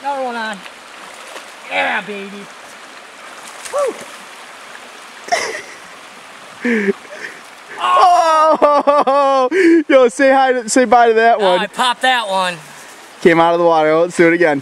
Another one on. Yeah, baby. Woo. oh! Yo, say hi, to, say bye to that Oh, one. I popped that one. Came out of the water. Let's do it again.